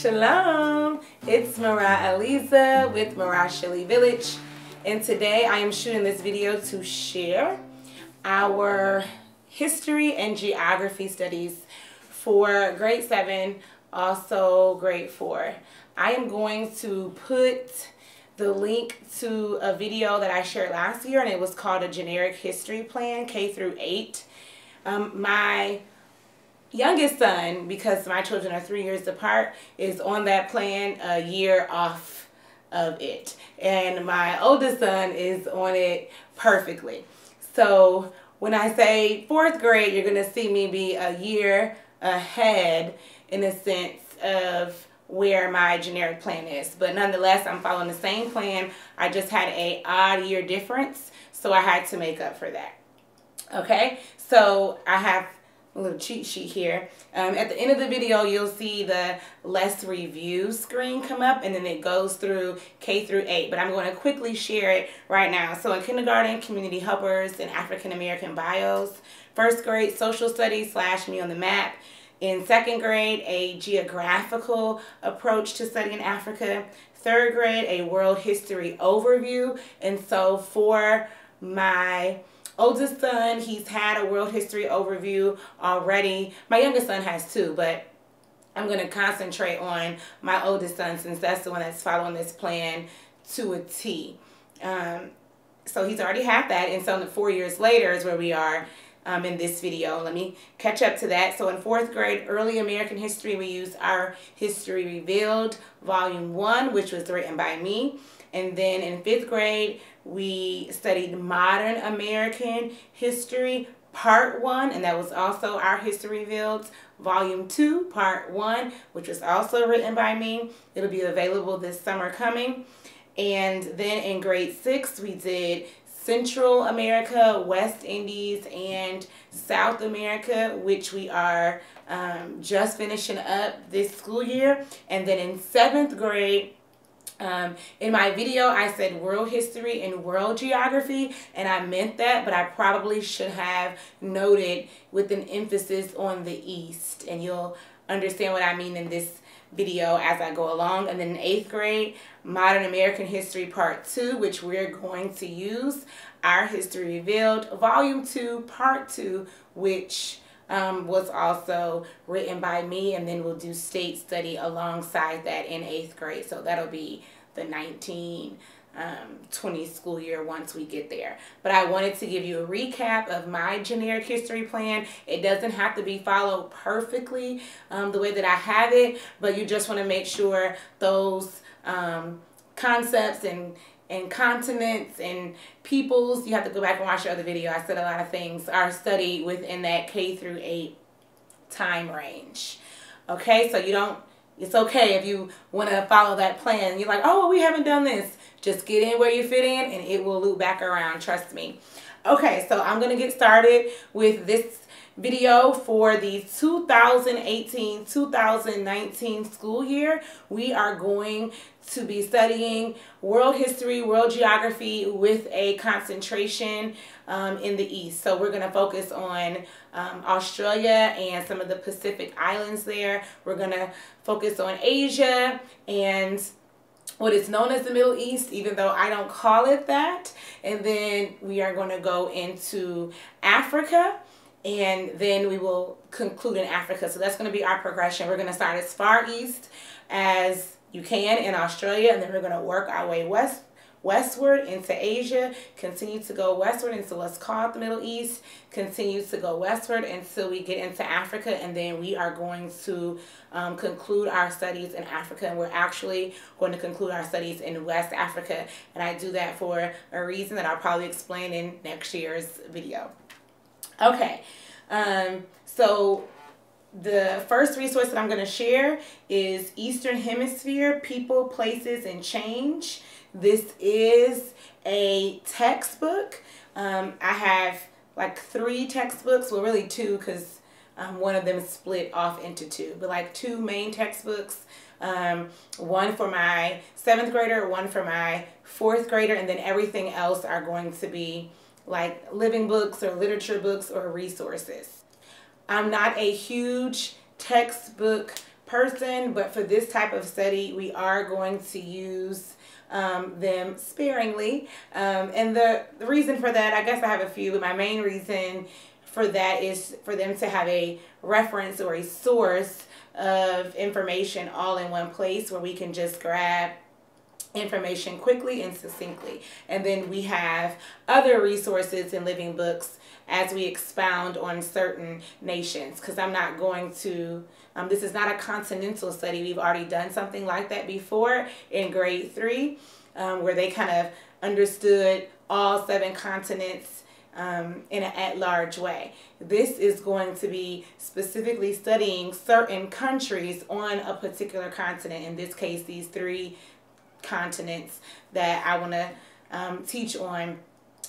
Shalom, it's Morah Alizah with Morah Sheli Village and today I am shooting this video to share our history and geography studies for grade 7, also grade 4. I am going to put the link to a video that I shared last year and it was called a generic history plan K through 8. Um, my youngest son, because my children are three years apart, is on that plan a year off of it. And my oldest son is on it perfectly. So when I say fourth grade, you're going to see me be a year ahead in the sense of where my generic plan is. But nonetheless, I'm following the same plan. I just had a odd year difference, so I had to make up for that. Okay, so I have a little cheat sheet here. Um, at the end of the video, you'll see the Let's Review screen come up, and then it goes through K through 8. But I'm going to quickly share it right now. So in kindergarten, community helpers and African American bios. First grade, social studies slash me on the map. In second grade, a geographical approach to studying Africa. Third grade, a world history overview. And so for my oldest son, he's had a world history overview already. My youngest son has too, but I'm going to concentrate on my oldest son since that's the one that's following this plan to a T. Um, so he's already had that. And so four years later is where we are um, in this video. Let me catch up to that. So in fourth grade, early American history, we used our History Revealed, volume one, which was written by me. And then in fifth grade, we studied modern American history, part one, and that was also our History builds, volume two, part one, which was also written by me. It'll be available this summer coming. And then in grade six, we did Central America, West Indies, and South America, which we are um, just finishing up this school year. And then in seventh grade, um, in my video, I said world history and world geography, and I meant that, but I probably should have noted with an emphasis on the East, and you'll understand what I mean in this video as I go along. And then in eighth grade, Modern American History Part 2, which we're going to use, Our History Revealed, Volume 2, Part 2, which um, was also written by me and then we'll do state study alongside that in eighth grade. So that'll be the 19 um, 20 school year once we get there. But I wanted to give you a recap of my generic history plan. It doesn't have to be followed perfectly um, the way that I have it, but you just want to make sure those um, concepts and and continents and peoples. You have to go back and watch the other video. I said a lot of things are studied within that K through 8 time range. Okay, so you don't, it's okay if you want to follow that plan. You're like, oh, we haven't done this. Just get in where you fit in and it will loop back around, trust me. Okay, so I'm going to get started with this video for the 2018-2019 school year. We are going to be studying world history, world geography with a concentration um, in the East. So we're going to focus on um, Australia and some of the Pacific Islands there. We're going to focus on Asia and what is known as the Middle East, even though I don't call it that. And then we are going to go into Africa and then we will conclude in Africa. So that's going to be our progression. We're going to start as far east as you can in Australia, and then we're going to work our way west westward into Asia, continue to go westward into what's called the Middle East, continue to go westward until we get into Africa, and then we are going to um, conclude our studies in Africa, and we're actually going to conclude our studies in West Africa, and I do that for a reason that I'll probably explain in next year's video. Okay, um, so the first resource that I'm going to share is Eastern Hemisphere, People, Places, and Change. This is a textbook. Um, I have like three textbooks, well really two because um, one of them is split off into two, but like two main textbooks. Um, one for my seventh grader, one for my fourth grader, and then everything else are going to be like living books or literature books or resources. I'm not a huge textbook person, but for this type of study, we are going to use um, them sparingly. Um, and the, the reason for that, I guess I have a few, but my main reason for that is for them to have a reference or a source of information all in one place where we can just grab information quickly and succinctly. And then we have other resources in Living Books as we expound on certain nations because I'm not going to, um, this is not a continental study. We've already done something like that before in grade three um, where they kind of understood all seven continents um, in an at-large way. This is going to be specifically studying certain countries on a particular continent, in this case these three continents that I want to um, teach on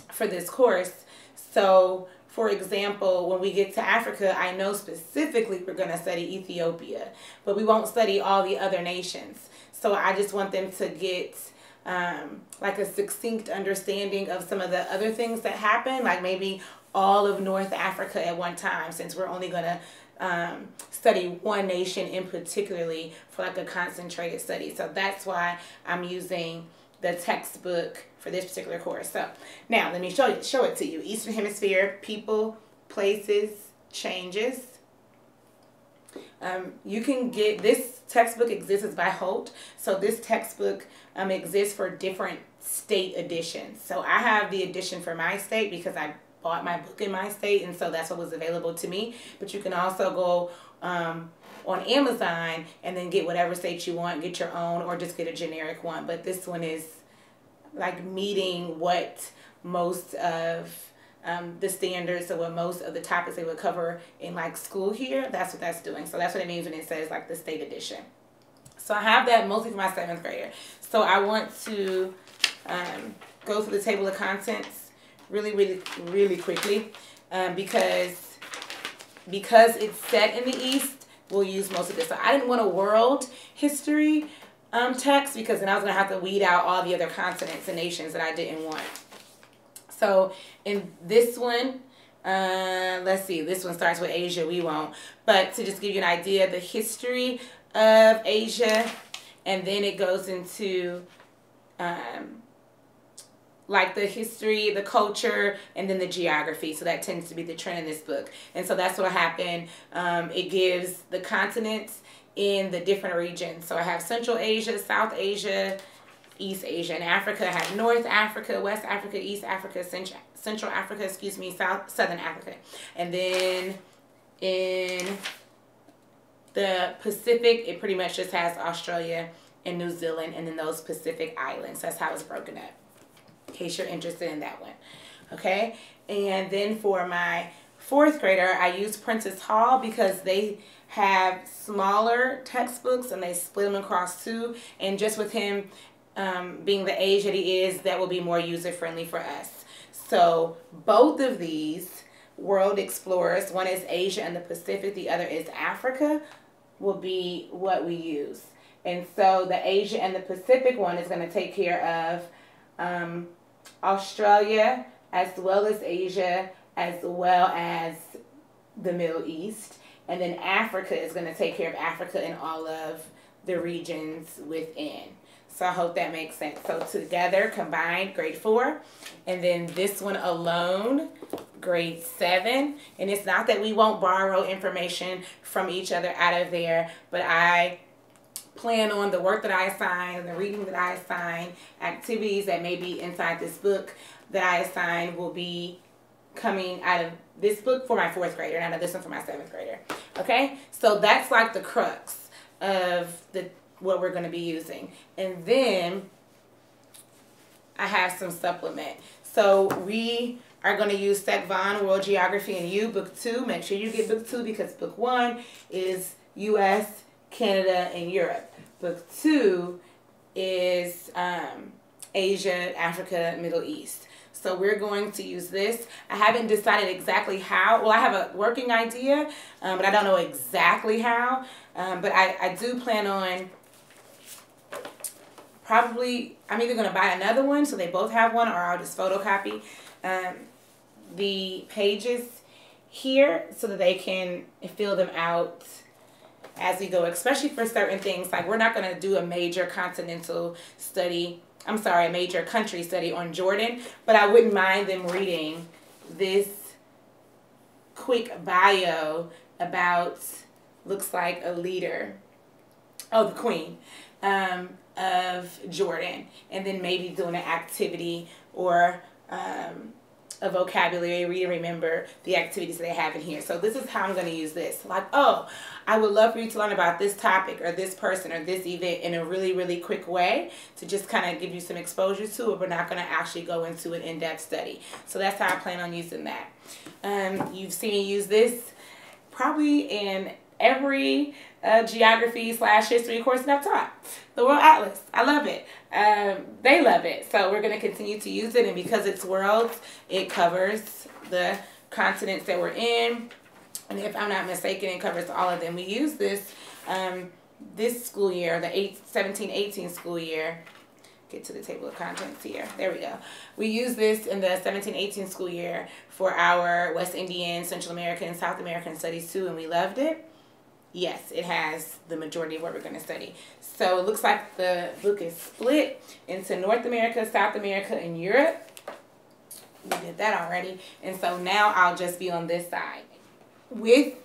for this course. So for example, when we get to Africa, I know specifically we're going to study Ethiopia, but we won't study all the other nations. So I just want them to get um, like a succinct understanding of some of the other things that happen, like maybe all of North Africa at one time, since we're only going to um, study one nation in particularly for like a concentrated study. So that's why I'm using the textbook for this particular course. So now let me show show it to you. Eastern Hemisphere, people, places, changes. Um, you can get this textbook exists by Holt. So this textbook um, exists for different state editions. So I have the edition for my state because I bought my book in my state and so that's what was available to me. But you can also go um, on Amazon and then get whatever state you want, get your own or just get a generic one. But this one is like meeting what most of um, the standards of what most of the topics they would cover in like school here. That's what that's doing. So that's what it means when it says like the state edition. So I have that mostly for my seventh grader. So I want to um, go through the table of contents really, really, really quickly um, because because it's set in the East, we'll use most of this. So I didn't want a world history um, text because then I was going to have to weed out all the other continents and nations that I didn't want. So in this one, uh, let's see, this one starts with Asia, we won't. But to just give you an idea, the history of Asia, and then it goes into um, like the history, the culture, and then the geography. So that tends to be the trend in this book. And so that's what happened. Um, it gives the continents in the different regions. So I have Central Asia, South Asia, East Asia. And Africa, I have North Africa, West Africa, East Africa, Central Africa, excuse me, South, Southern Africa. And then in the Pacific, it pretty much just has Australia and New Zealand and then those Pacific islands. That's how it's broken up in case you're interested in that one. Okay, and then for my fourth grader, I use Prentice Hall because they have smaller textbooks and they split them across two. And just with him um, being the age that he is, that will be more user friendly for us. So both of these world explorers, one is Asia and the Pacific, the other is Africa, will be what we use. And so the Asia and the Pacific one is going to take care of um, Australia, as well as Asia, as well as the Middle East. And then Africa is going to take care of Africa and all of the regions within. So I hope that makes sense. So together, combined, grade four. And then this one alone, grade seven. And it's not that we won't borrow information from each other out of there, but I plan on the work that I assign, and the reading that I assign, activities that may be inside this book that I assign will be coming out of this book for my fourth grader and out of this one for my seventh grader. Okay, so that's like the crux of the what we're going to be using. And then I have some supplement. So we are going to use Steck-Vaughn World Geography and You, Book 2. Make sure you get Book 2 because Book 1 is U.S., Canada, and Europe. Book two is um, Asia, Africa, Middle East. So we're going to use this. I haven't decided exactly how. Well, I have a working idea, um, but I don't know exactly how. Um, but I, I do plan on probably, I'm either going to buy another one so they both have one or I'll just photocopy um, the pages here so that they can fill them out as we go, especially for certain things. Like we're not going to do a major continental study. I'm sorry, a major country study on Jordan, but I wouldn't mind them reading this quick bio about looks like a leader. Oh, the queen um, of Jordan, and then maybe doing an activity or um, a vocabulary, read and remember the activities they have in here. So this is how I'm going to use this. Like, oh, I would love for you to learn about this topic or this person or this event in a really, really quick way to just kind of give you some exposure to it. We're not going to actually go into an in-depth study. So that's how I plan on using that. Um, you've seen me use this probably in every uh, geography slash history course that I've taught. The World Atlas. I love it. Um, they love it. So we're going to continue to use it. And because it's worlds, it covers the continents that we're in. And if I'm not mistaken, it covers all of them. We use this um, this school year, the 17-18 school year. Get to the table of contents here. There we go. We use this in the 17-18 school year for our West Indian, Central American, South American studies too, and we loved it yes, it has the majority of what we're going to study. So it looks like the book is split into North America, South America, and Europe. We did that already. And so now I'll just be on this side. With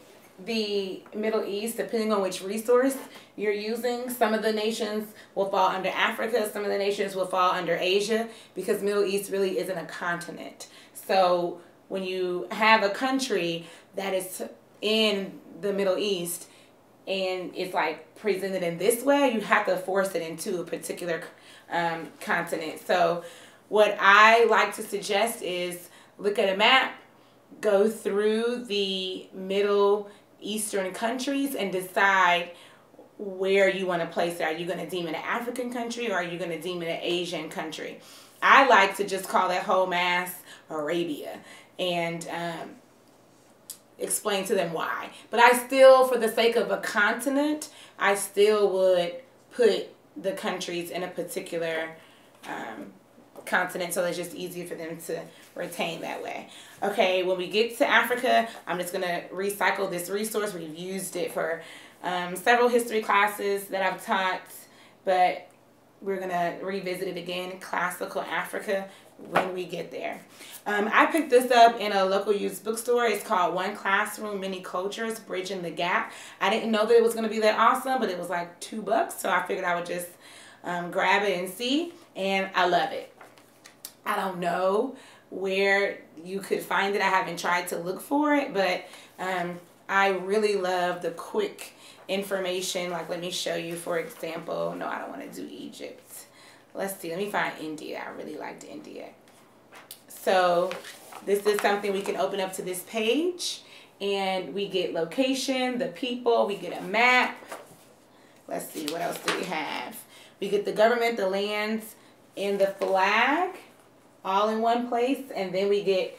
the Middle East, depending on which resource you're using, some of the nations will fall under Africa, some of the nations will fall under Asia, because Middle East really isn't a continent. So when you have a country that is in the Middle East, and it's like presented in this way, you have to force it into a particular um, continent. So what I like to suggest is look at a map, go through the Middle Eastern countries and decide where you want to place it. Are you going to deem it an African country or are you going to deem it an Asian country? I like to just call that whole mass Arabia. And um, explain to them why. But I still, for the sake of a continent, I still would put the countries in a particular um, continent so it's just easier for them to retain that way. Okay, when we get to Africa, I'm just going to recycle this resource. We've used it for um, several history classes that I've taught, but we're going to revisit it again, Classical Africa, when we get there. Um, I picked this up in a local used bookstore. It's called One Classroom Many Cultures, Bridging the Gap. I didn't know that it was going to be that awesome, but it was like two bucks, so I figured I would just um, grab it and see, and I love it. I don't know where you could find it. I haven't tried to look for it, but um, I really love the quick information. Like, let me show you, for example. No, I don't want to do Egypt. Let's see. Let me find India. I really liked India. So this is something we can open up to this page. And we get location, the people, we get a map. Let's see, what else do we have? We get the government, the lands, and the flag all in one place. And then we get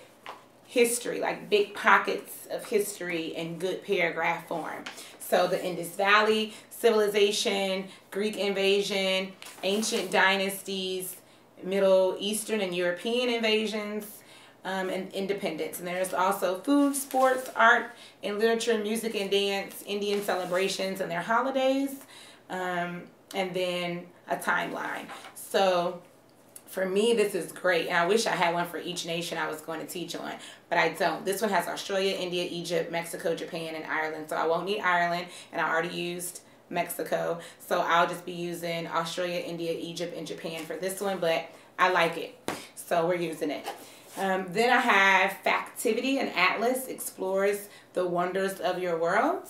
history, like big pockets of history in good paragraph form. So the Indus Valley, civilization, Greek invasion, ancient dynasties, Middle Eastern and European invasions, um, and independence. And there's also food, sports, art, and literature, music and dance, Indian celebrations and their holidays, um, and then a timeline. So for me, this is great. And I wish I had one for each nation I was going to teach on, but I don't. This one has Australia, India, Egypt, Mexico, Japan, and Ireland. So I won't need Ireland, and I already used Mexico. So I'll just be using Australia, India, Egypt, and Japan for this one, but I like it. So we're using it. Um, then I have Factivity, an atlas explores the wonders of your world.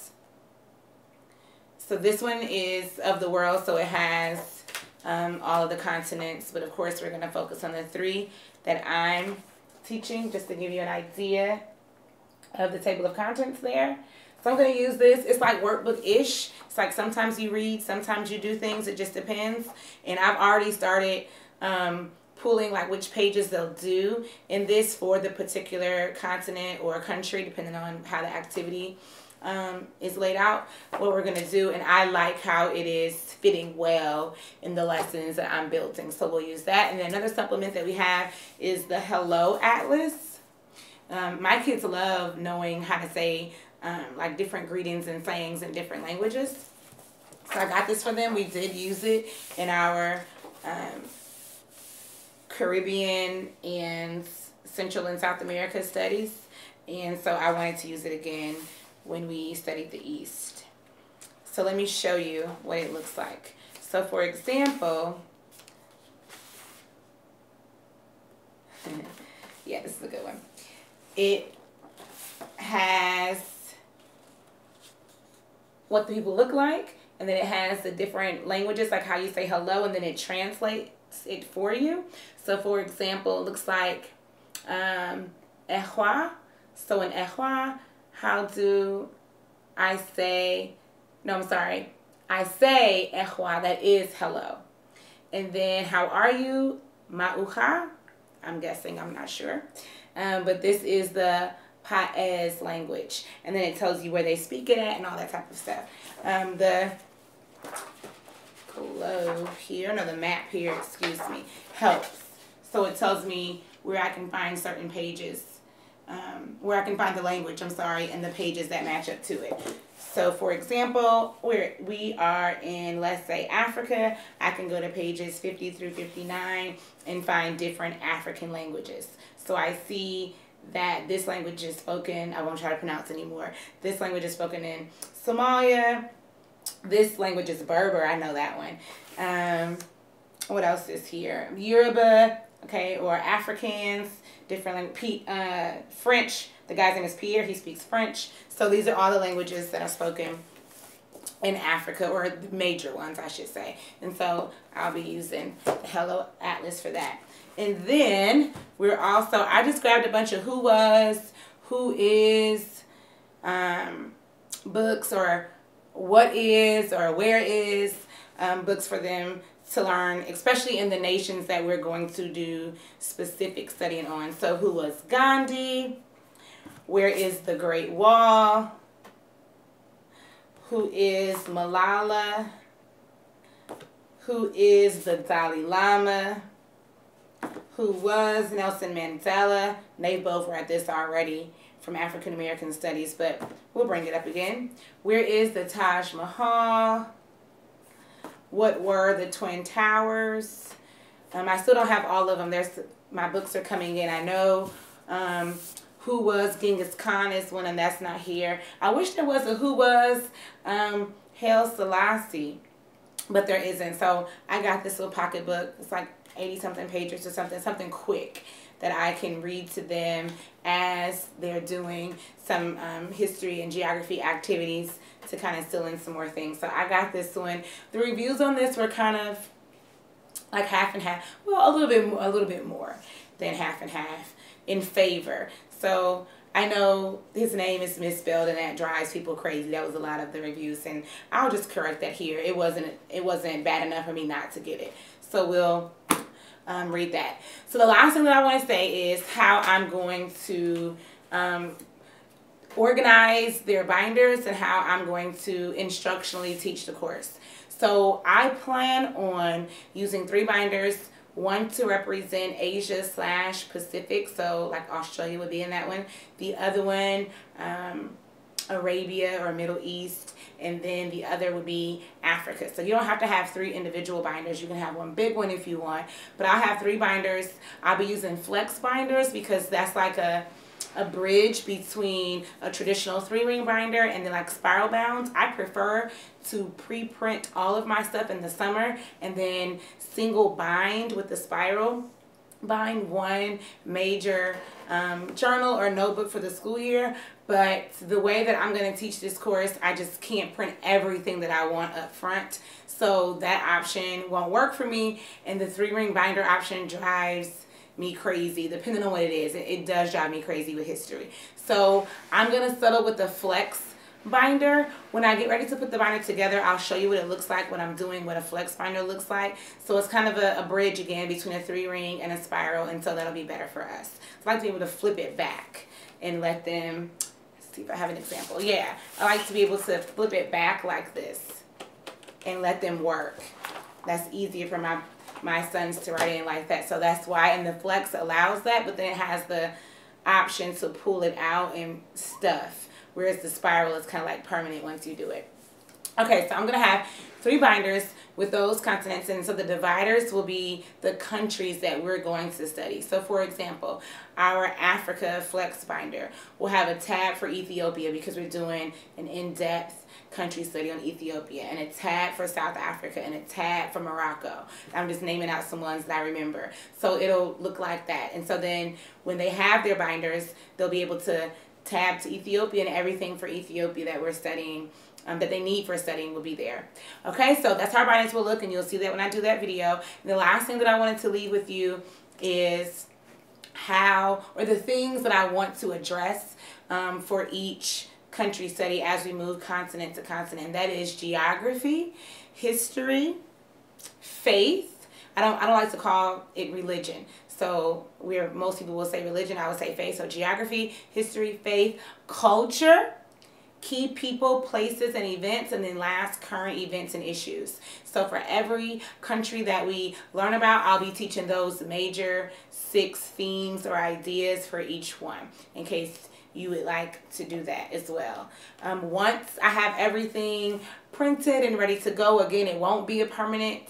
So this one is of the world, so it has um, all of the continents, but of course we're going to focus on the three that I'm teaching just to give you an idea of the table of contents there. So I'm going to use this. It's like workbook-ish. It's like sometimes you read, sometimes you do things. It just depends. And I've already started um, pulling like which pages they'll do in this for the particular continent or country, depending on how the activity um, is laid out, what we're going to do. And I like how it is fitting well in the lessons that I'm building. So we'll use that. And then another supplement that we have is the Hello Atlas. Um, my kids love knowing how to say um, like different greetings and sayings in different languages. So I got this for them. We did use it in our um, Caribbean and Central and South America studies. And so I wanted to use it again when we studied the East. So let me show you what it looks like. So for example, yeah, this is a good one. It has what the people look like, and then it has the different languages, like how you say hello, and then it translates it for you. So for example, it looks like um, ehwa. So in ehwa, how do I say, no, I'm sorry. I say ehwa, that is hello. And then how are you? Ma'uha. I'm guessing, I'm not sure. Um, but this is the Paez language. And then it tells you where they speak it at and all that type of stuff. Um, the globe here, no, the map here, excuse me, helps. So it tells me where I can find certain pages, um, where I can find the language, I'm sorry, and the pages that match up to it. So for example, where we are in, let's say, Africa, I can go to pages 50 through 59 and find different African languages. So I see that this language is spoken, I won't try to pronounce anymore. This language is spoken in Somalia. This language is Berber, I know that one. Um, what else is here? Yoruba, okay, or Afrikaans, different language, uh, French. The guy's name is Pierre, he speaks French. So these are all the languages that are spoken in Africa, or the major ones, I should say. And so I'll be using the Hello Atlas for that. And then we're also, I just grabbed a bunch of who was, who is um, books or what is or where is um, books for them to learn, especially in the nations that we're going to do specific studying on. So who was Gandhi? Where is the Great Wall? Who is Malala? Who is the Dalai Lama? who was Nelson Mandela. They both were at this already from African American Studies, but we'll bring it up again. Where is the Taj Mahal? What were the Twin Towers? Um, I still don't have all of them. There's my books are coming in. I know um, who was Genghis Khan is one, and that's not here. I wish there was a who was um, Haile Selassie, but there isn't. So I got this little pocketbook. It's like 80 something pages or something, something quick that I can read to them as they're doing some um, history and geography activities to kind of fill in some more things. So I got this one. The reviews on this were kind of like half and half. Well, a little bit more, a little bit more than half and half in favor. So I know his name is misspelled and that drives people crazy. That was a lot of the reviews and I'll just correct that here. It wasn't it wasn't bad enough for me not to get it. So we'll um, read that. So the last thing that I want to say is how I'm going to um, organize their binders and how I'm going to instructionally teach the course. So I plan on using three binders, one to represent Asia slash Pacific, so like Australia would be in that one. The other one, um, Arabia or Middle East, and then the other would be Africa. So you don't have to have three individual binders. You can have one big one if you want, but I'll have three binders. I'll be using flex binders because that's like a a bridge between a traditional three ring binder and then like spiral bound. I prefer to pre-print all of my stuff in the summer and then single bind with the spiral bind one major um, journal or notebook for the school year but the way that I'm going to teach this course I just can't print everything that I want up front so that option won't work for me and the three ring binder option drives me crazy depending on what it is it, it does drive me crazy with history so I'm going to settle with the flex binder. When I get ready to put the binder together, I'll show you what it looks like when I'm doing what a flex binder looks like. So it's kind of a, a bridge again between a three ring and a spiral and so that'll be better for us. So I like to be able to flip it back and let them, see if I have an example. Yeah, I like to be able to flip it back like this and let them work. That's easier for my, my sons to write in like that. So that's why, and the flex allows that, but then it has the option to pull it out and stuff whereas the spiral is kind of like permanent once you do it. Okay, so I'm going to have three binders with those continents and so the dividers will be the countries that we're going to study. So for example, our Africa Flex binder will have a tab for Ethiopia because we're doing an in-depth country study on Ethiopia and a tab for South Africa and a tab for Morocco. I'm just naming out some ones that I remember. So it'll look like that. And so then when they have their binders, they'll be able to tab to Ethiopia and everything for Ethiopia that we're studying um, that they need for studying will be there. Okay, so that's how bindings will look and you'll see that when I do that video. And the last thing that I wanted to leave with you is how or the things that I want to address um, for each country study as we move continent to continent. That is geography, history, faith. I don't I don't like to call it religion. So where most people will say religion, I would say faith. So geography, history, faith, culture, key people, places, and events, and then last, current events and issues. So for every country that we learn about, I'll be teaching those major six themes or ideas for each one in case you would like to do that as well. Um, once I have everything printed and ready to go, again, it won't be a permanent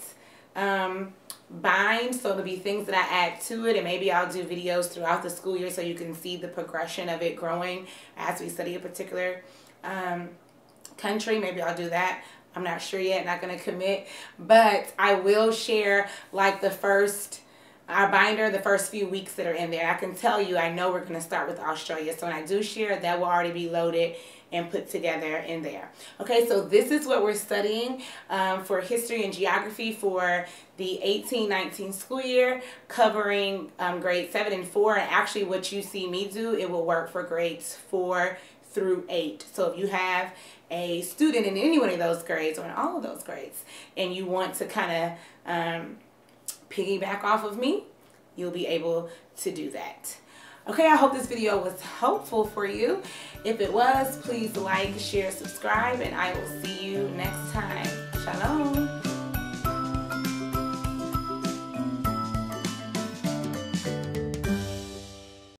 um, bind so it'll be things that I add to it and maybe I'll do videos throughout the school year so you can see the progression of it growing as we study a particular um, country maybe I'll do that I'm not sure yet not gonna commit but I will share like the first our binder the first few weeks that are in there. I can tell you, I know we're going to start with Australia. So when I do share, that will already be loaded and put together in there. Okay, so this is what we're studying um, for history and geography for the 18-19 school year, covering um, grades 7 and 4. And actually what you see me do, it will work for grades 4 through 8. So if you have a student in any one of those grades or in all of those grades, and you want to kind of um, piggyback off of me, you'll be able to do that. Okay, I hope this video was helpful for you. If it was, please like, share, subscribe, and I will see you next time.